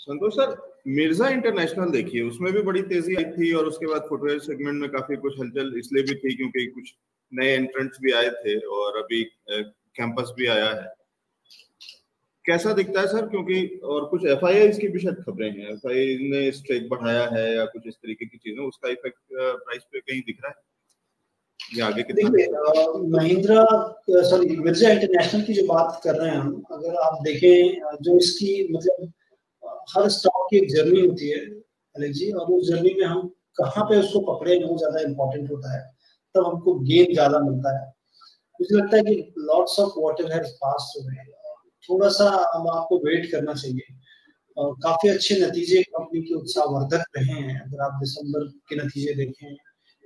संतोष sir, Mirza international देखिए, उसमें भी बड़ी तेज़ी आई थी और उसके बाद फुटवेयर सेगमेंट में काफ़ी कुछ हलचल इसलिए भी थी क्योंकि कुछ नए एंट्रेंट्स भी आए थे और अभी कैंपस भी आया है। कैसा दिखता है सर? क्योंकि, और कुछ एफ़ की भी शायद खबरें हैं। एफ़ ने स्ट्रेक बढ़ाया है या कुछ इस तरीके की चीज़ें, उसका इफ़ेक्ट प्राइस पे कहीं दिख रहा है? महिंद्रा सॉरी मिर्ज़ा इंटरनेशनल की जो बात कर रहे हैं हम, अगर आप देखें जो इसकी मतलब हर स्टॉक की एक जर्नी होती है अलग जी, और उस जर्नी में हम कहाँ पे उसको पकड़े वो ज़्यादा इम्पोर्टेंट होता है, तब हमको गेन ज़्यादा मिलता है। मुझे लगता है कि lots of water has away थोड़ा सा हम आपको वेट करना चाहिए। और काफ़ी अच्छे नतीजे कंपनी के उत्साहवर्धक रहे हैं। अगर आप दिसंबर के नतीजे देखें,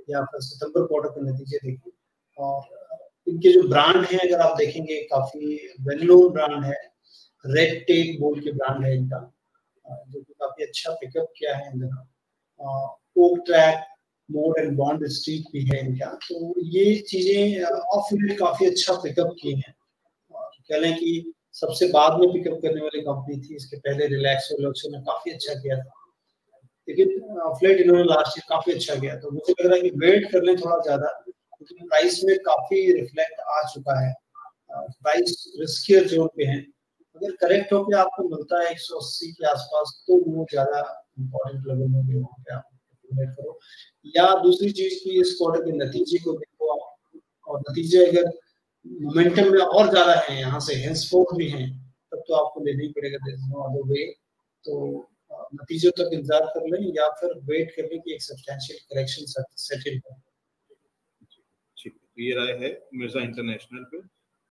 या फिर सितंबर क्वार्टर के नतीजे देखें, और इनके जो ब्रांड हैं, अगर आप देखेंगे, काफ़ी वेल नोन ब्रांड है रेड टेक बोल के ब्रांड है इनका। जो कि काफ़ी अच्छा पिकअप किया है इन दिनों। Oak Track Mode and Bond Street भी है इनका। तो ये चीज़ें ऑफ़ काफ़ी अच्छा पिकअप किए हैं। कह लें कि सबसे बाद में पिकअप करने वाली कंपनी थी, इसके पहले रिलैक्स रिलैक्सो ने काफ़ी अच्छा किया था। लेकिन फ्लेट इन्होंने लास्ट ईयर काफ़ी अच्छा किया। तो मुझे लग रहा है कि वेट कर लें थोड़ा ज़्यादा, क्योंकि प्राइस में काफ़ी रिफ्लेक्ट आ चुका है। प्राइस रिस्कियर जोन पे है। अगर करेक्ट होकर आपको मिलता है 180 के आसपास तो वो ज़्यादा इम्पोर्टेंट लेवल में भी वहाँ पे आप करो। या दूसरी चीज़ की इस क्वार्टर के नतीजे को देखो और नतीजे अगर मोमेंटम में और ज़्यादा है, यहाँ से हेंसफोर्ड भी हैं, तब तो आपको लेना ही पड़ेगा अदर वे तो नतीजों तक इंतज़ार कर लें, या फिर वेट कर लें कि एक सब्सटेंशियल करेक्शन सेटल हो। ये राय है मिर्ज़ा इंटरनेशनल पे।